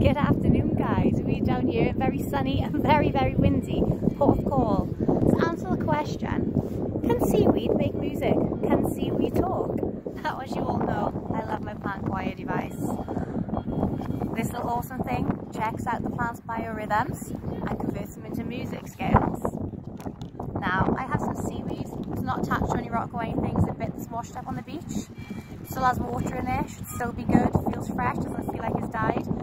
Good afternoon guys, we're down here, very sunny and very very windy, Porthcawl. To answer the question, can seaweed make music? Can seaweed talk? Now as you all know, I love my plant choir device. This little awesome thing checks out the plant's biorhythms and converts them into music scales. Now I have some seaweed, it's not attached to any rock or anything, it's a bit that's washed up on the beach. Still has water in there, should still be good, feels fresh, doesn't feel like it's died.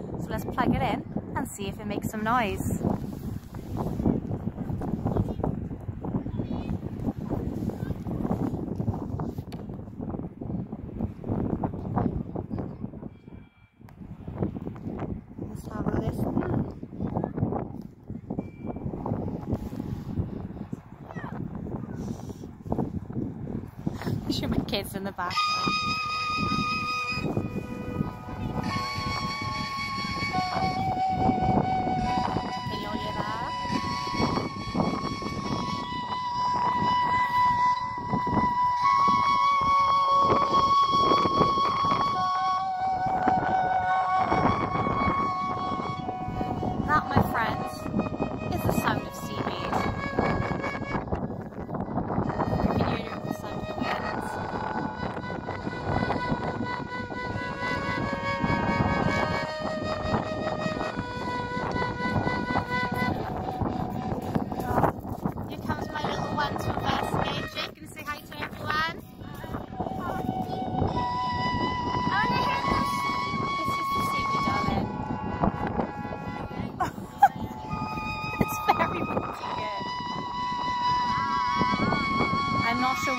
Plug it in and see if it makes some noise. Let's have a listen. Show my kids in the background.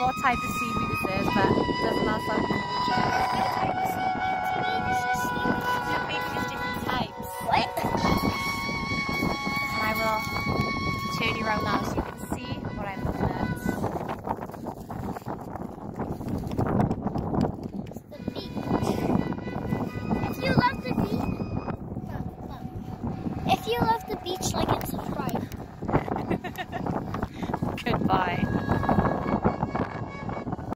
what type of seaweed it is, but it doesn't last long. Different types. Turn now so you can see what I'm the beach. If you love the beach, if you love the beach like it's a. Goodbye.